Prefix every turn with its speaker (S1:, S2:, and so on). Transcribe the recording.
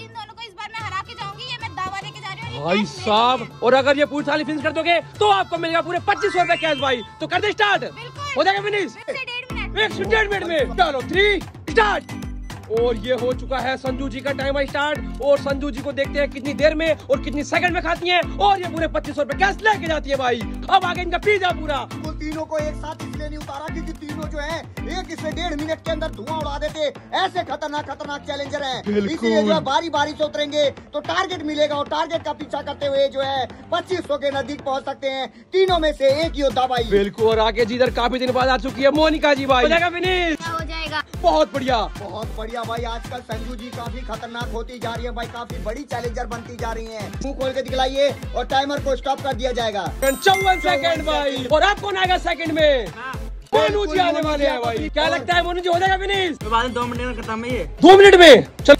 S1: इन दोनों को इस बार मैं हरा के जाऊँगी ये मैं दावा लेके जा रही हूँ
S2: भाई साहब और अगर ये पूरी थाली फिनिश कर दोगे तो आपको मिलेगा पूरे पच्चीस सौ रुपए कैश भाई। तो कर दे स्टार्ट हो जाएगा फिनिश
S1: डेढ़
S2: एक से डेढ़ मिनट में। चलो थ्री स्टार्ट और ये हो चुका है संजू जी का टाइम स्टार्ट और संजू जी को देखते हैं कितनी देर में और कितनी सेकंड में खाती हैं। और ये पूरे पच्चीस सौ रुपए कैश लेके जाती है भाई। अब आगे इनका पिज्जा पूरा।
S3: तीनों को एक साथ इसलिए नहीं उतारा क्योंकि तीनों जो है इससे डेढ़ मिनट के अंदर धुआँ उड़ा देते। ऐसे खतरनाक खतरनाक चैलेंजर हैं। इसलिए जो है बारी बारी से उतरेंगे। तो टारगेट मिलेगा और टारगेट का पीछा करते हुए जो है पच्चीस सौ के नज़दीक पहुँच सकते हैं। तीनों में से एक ही योद्धा भाई
S2: बिल्कुल और आगे जी इधर काफ़ी दिन बाद आ चुकी है मोनिका जी भाई। हो जाएगा फिनिश
S1: क्या हो जाएगा।
S2: बहुत बढ़िया।
S3: बहुत बढ़िया भाई आजकल संजू जी काफ़ी खतरनाक होती जा रही है भाई काफ़ी बड़ी चैलेंजर बनती जा रही है। मुँह खोल के दिखलाइए और टाइमर को स्टॉप कर दिया जाएगा।
S2: चौवन सेकंड भाई और अब कौन आएगा सेकंड में। आने वाले हैं भाई। क्या लगता है मोनू जी हो जाएगा फिनिश?
S4: दो मिनट में खत्म है ये।
S2: दो मिनट में। चल